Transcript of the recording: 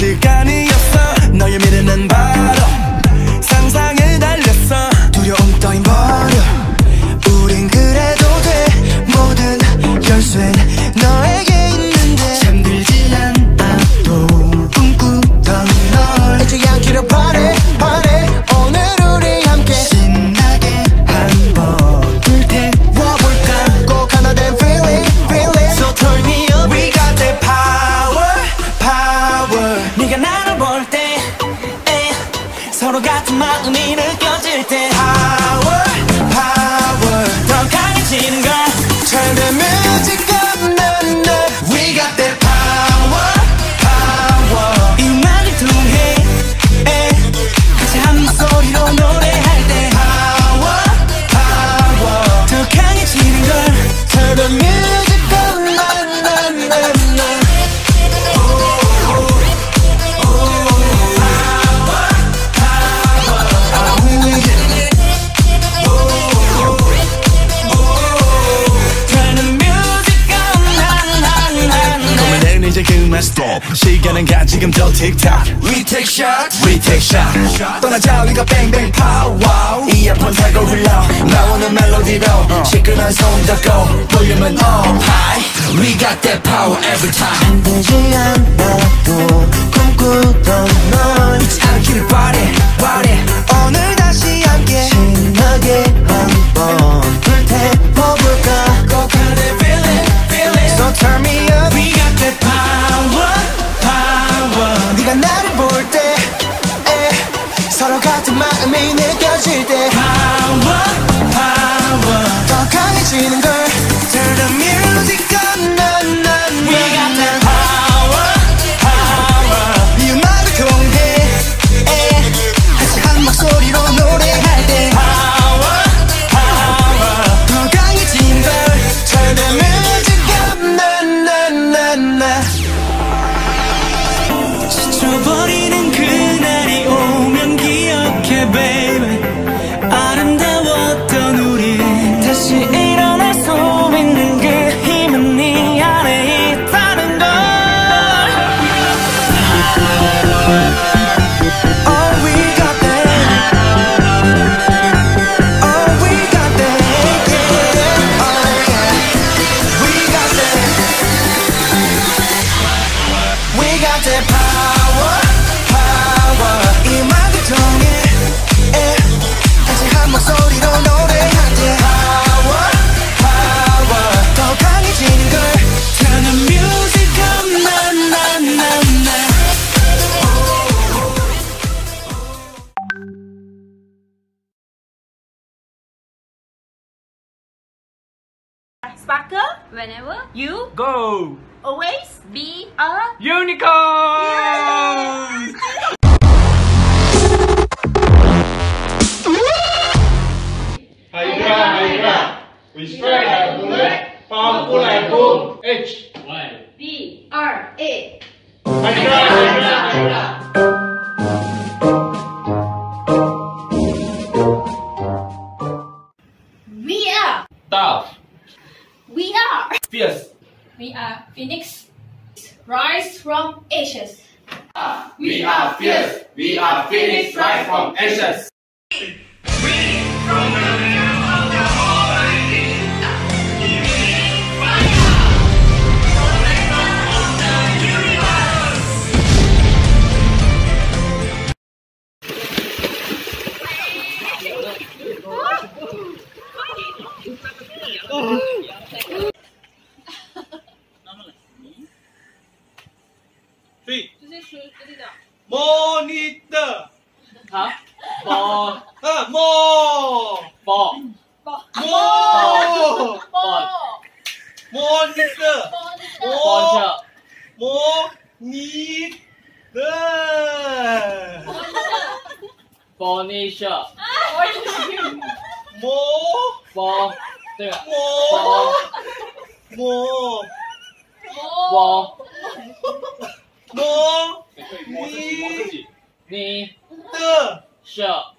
she got 가 지금도 틱탁. We take shots. We take shots. 떠나자 우리가 뱅뱅 파워 이어폰 달고 흘러. 나오는 멜로디로 시끄러운 손 잡고 볼륨은 up high. We got that power every time. 되지 않아도 꿈꾸던 널 잊지 않기를 바래 바래 오늘 다시 함께 신나게 한번 같은 마음이 느껴질 때. 더 power. power 강해지는 걸 Sparkle, Whenever you Go always be a Unicorn Hydra, Hydra. We spread our bullet, powerful like boom. H. B R A. Hydra, Hydra, Hydra. We are. Fierce. We are Phoenix. Rise from ashes. We are fierce. We are phoenix Rise from ashes. Three. Monitor。啊。More。啊，More。More。More。More。More。Monitor。Monitor。Furniture。More. More. 对吧？More. More. More. More. 摸自己摸自己。你的手